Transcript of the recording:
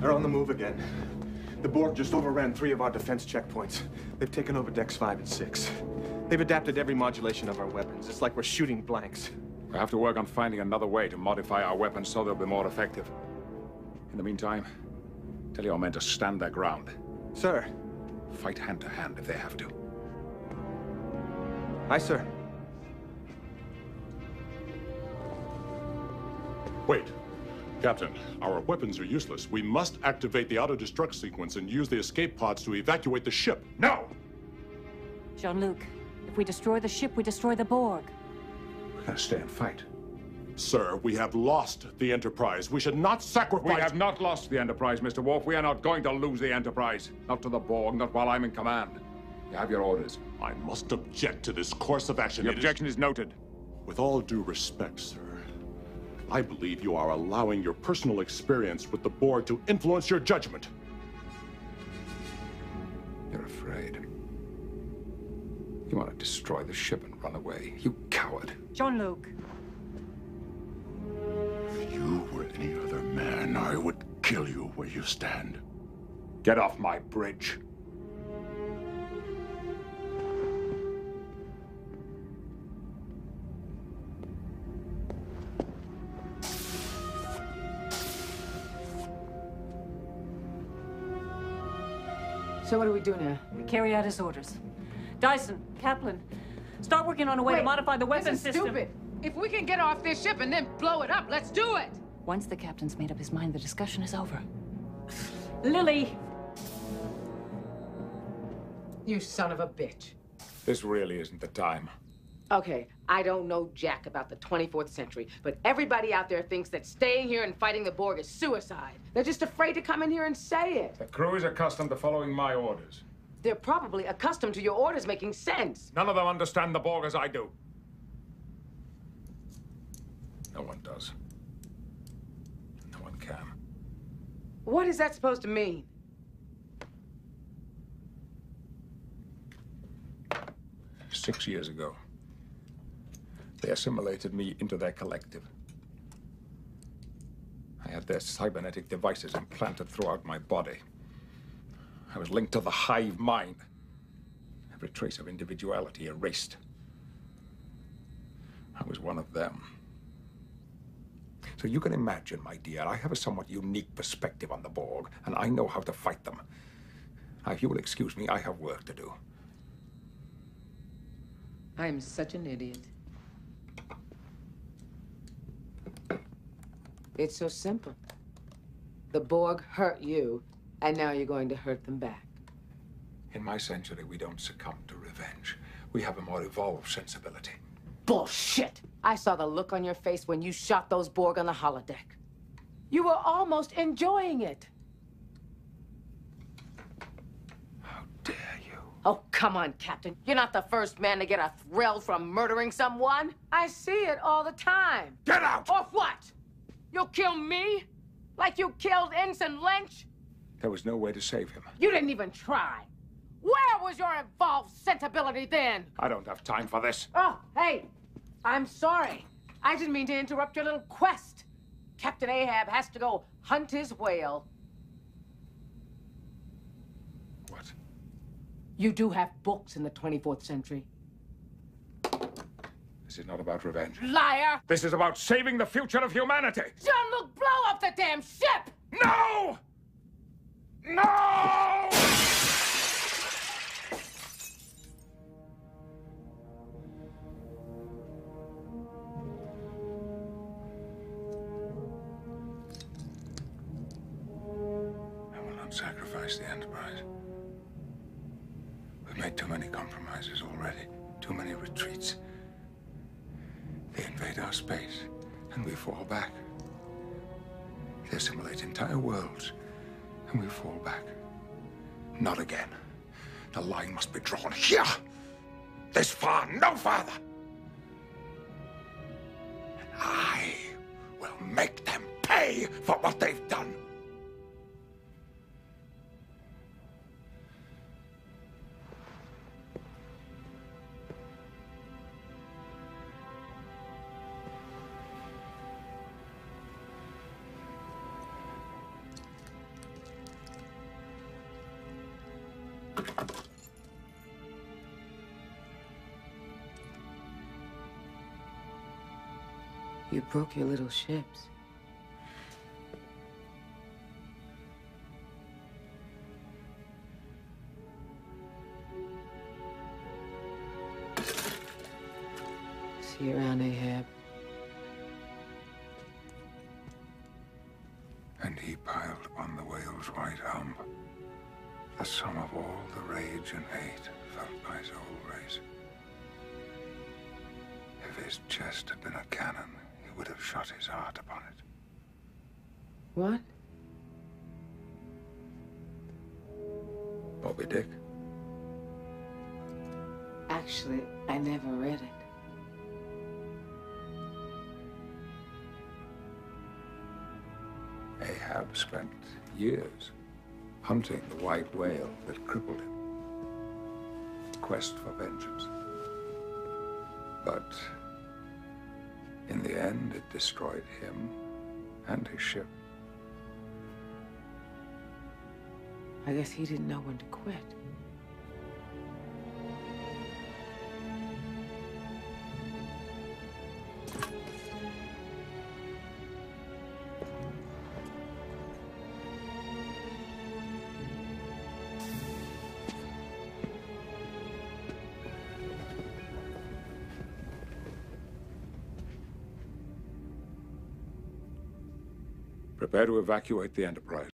They're on the move again. The Borg just overran three of our defense checkpoints. They've taken over decks five and six. They've adapted every modulation of our weapons. It's like we're shooting blanks. We have to work on finding another way to modify our weapons so they'll be more effective. In the meantime, tell your men to stand their ground. Sir. Fight hand to hand if they have to. Aye, sir. Wait. Captain, our weapons are useless. We must activate the auto-destruct sequence and use the escape pods to evacuate the ship. No! Jean-Luc, if we destroy the ship, we destroy the Borg. We're gonna stay and fight. Sir, we have lost the Enterprise. We should not sacrifice... We have not lost the Enterprise, Mr. Worf. We are not going to lose the Enterprise. Not to the Borg, not while I'm in command. You have your orders. I must object to this course of action. The objection is... is noted. With all due respect, sir, I believe you are allowing your personal experience with the Borg to influence your judgment. You're afraid. You want to destroy the ship and run away. You coward. Jean-Luc. If you were any other man, I would kill you where you stand. Get off my bridge. So what do we do now? We carry out his orders. Dyson, Kaplan, start working on a way Wait, to modify the weapon this is system. stupid. If we can get off this ship and then blow it up, let's do it! Once the captain's made up his mind, the discussion is over. Lily! You son of a bitch. This really isn't the time. Okay, I don't know jack about the 24th century, but everybody out there thinks that staying here and fighting the Borg is suicide. They're just afraid to come in here and say it. The crew is accustomed to following my orders. They're probably accustomed to your orders making sense. None of them understand the Borg as I do. No one does. No one can. What is that supposed to mean? Six years ago, they assimilated me into their collective. I had their cybernetic devices implanted throughout my body. I was linked to the hive mind. Every trace of individuality erased. I was one of them. So you can imagine, my dear, I have a somewhat unique perspective on the Borg, and I know how to fight them. Now, if you will excuse me, I have work to do. I am such an idiot. It's so simple. The Borg hurt you, and now you're going to hurt them back. In my century, we don't succumb to revenge. We have a more evolved sensibility. Bullshit! I saw the look on your face when you shot those Borg on the holodeck. You were almost enjoying it. How dare you? Oh, come on, Captain. You're not the first man to get a thrill from murdering someone. I see it all the time. Get out! Or what? You'll kill me? Like you killed Ensign Lynch? There was no way to save him. You didn't even try. Where was your involved sensibility then? I don't have time for this. Oh, hey, I'm sorry. I didn't mean to interrupt your little quest. Captain Ahab has to go hunt his whale. What? You do have books in the 24th century. This is not about revenge. Liar! This is about saving the future of humanity. Jean-Luc, blow up the damn ship! No! No! I will not sacrifice the Enterprise. We've made too many compromises already, too many retreats. They invade our space, and we fall back. They assimilate entire worlds, and we fall back. Not again. The line must be drawn here. This far, no farther. And I will make them pay for what they've You broke your little ships. See you around, Ahab. And he piled upon the whale's white hump the sum of all the rage and hate felt by his whole race. If his chest had been a cannon, he would have shot his heart upon it. What? Moby Dick? Actually, I never read it. Ahab spent years hunting the white whale that crippled him. Quest for vengeance. But in the end, it destroyed him and his ship. I guess he didn't know when to quit. Prepare to evacuate the Enterprise.